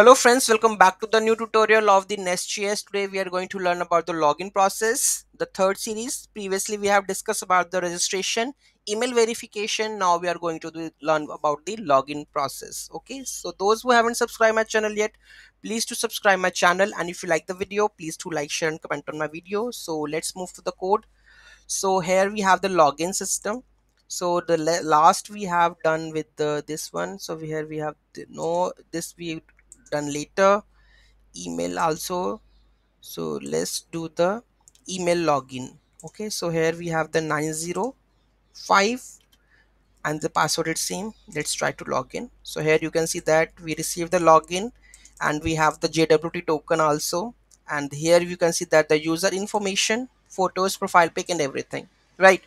Hello friends, welcome back to the new tutorial of the Nest.js. Today we are going to learn about the login process, the third series. Previously we have discussed about the registration, email verification. Now we are going to learn about the login process. Okay, so those who haven't subscribed my channel yet, please to subscribe my channel and if you like the video, please to like, share and comment on my video. So let's move to the code. So here we have the login system so the last we have done with the this one so here we have the, no this we done later email also. So let's do the email login. Okay so here we have the 905 and the password is same. Let's try to log in. So here you can see that we received the login and we have the jwt token also. And here you can see that the user information photos profile pic and everything right?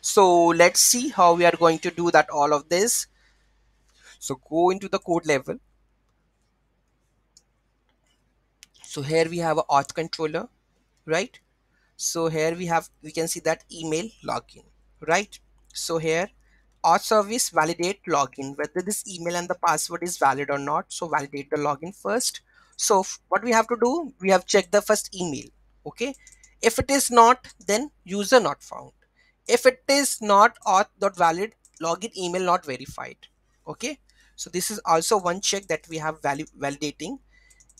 So let's see how we are going to do that all of this. So go into the code level so here we have a auth controller right? So here we have we can see that email login right? So here auth service validate login whether this email and the password is valid or not. So validate the login first. So what we have to do we have checked the first email okay? If it is not then user not found. If it is not auth not valid login email not verified okay? So this is also one check that we have value validating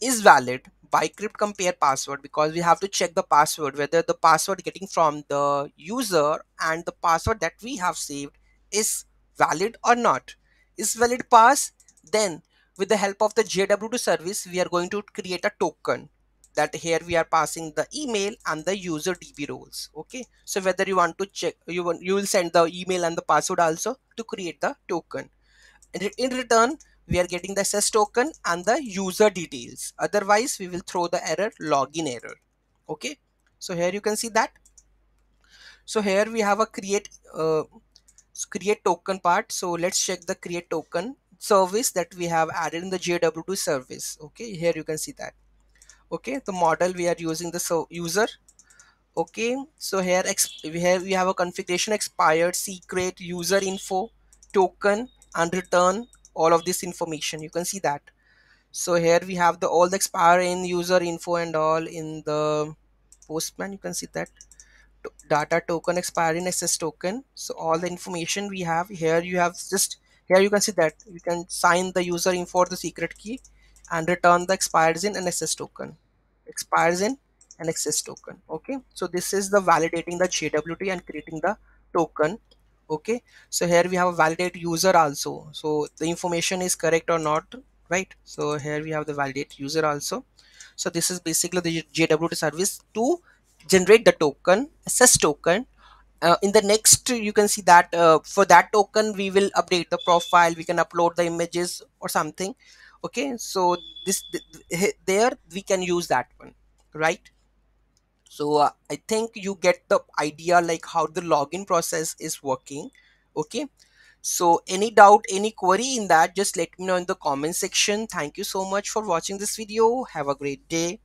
is valid bcrypt compare password? Because we have to check the password whether the password getting from the user and the password that we have saved is valid or not. Is valid pass then with the help of the jwt service we are going to create a token that here we are passing the email and the user db roles okay? So whether you want to check you want you will send the email and the password also to create the token. In return we are getting the SS token and the user details. Otherwise, we will throw the error login error. Okay. So here you can see that. So here we have a create uh, create token part. So let's check the create token service that we have added in the JWT service. Okay. Here you can see that. Okay. The model we are using the so user. Okay. So here, we have we have a configuration expired secret user info token and return all of this information. You can see that. So here we have the all the expire in user info and all in the postman. You can see that. Data token expire in ss token. So all the information we have here you have just here you can see that. You can sign the user info the secret key and return the expires in ss token. Expires in an access token. Okay. So this is the validating the jwt and creating the token okay? So here we have a validate user also. So the information is correct or not right? So here we have the validate user also. So this is basically the jwt service to generate the token ss token. Uh, in the next you can see that uh, for that token we will update the profile. We can upload the images or something. Okay? So this th there we can use that one right so uh, i think you get the idea like how the login process is working okay? So any doubt any query in that just let me know in the comment section. Thank you so much for watching this video. Have a great day